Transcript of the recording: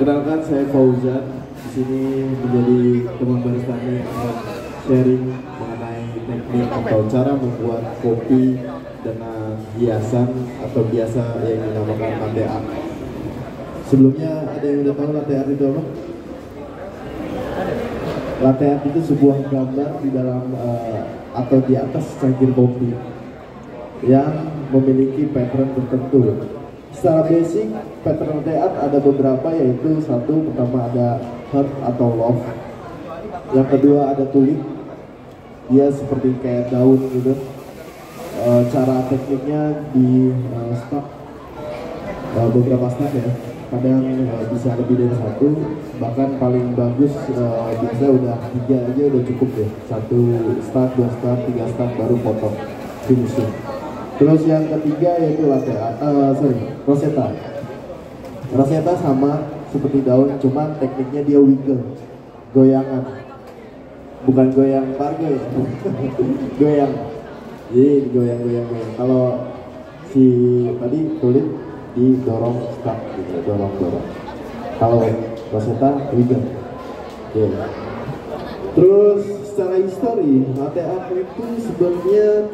Kenalkan saya Fauzan. Di sini menjadi teman baris kami sharing mengenai teknik atau cara membuat kopi dengan hiasan atau biasa yang dinamakan latte art. Sebelumnya ada yang udah tahu latte art itu apa? Latte art itu sebuah gambar di dalam eh, atau di atas cangkir kopi yang memiliki pattern tertentu. Secara basic, pattern latte art ada beberapa yaitu satu pertama ada heart atau love, yang kedua ada tulip, dia seperti kayak daun gitu. Eh, cara tekniknya di eh, stack eh, beberapa stack ya, kadang eh, bisa lebih dari satu, bahkan paling bagus eh, biasa udah tiga aja udah cukup ya, satu stack, dua stack, tiga stack baru potong. Finishing. Terus yang ketiga yaitu latte eh, sorry, rosetta. Rosetta sama seperti daun, cuman tekniknya dia wiggle, goyangan. Bukan goyang pargo ya, goyang. Jadi goyang-goyang. Kalau si tadi tulip didorong stuck gitu, dorong-dorong. Kalau rosetta wiggle. Oke. Terus secara histori, latte art itu sebenarnya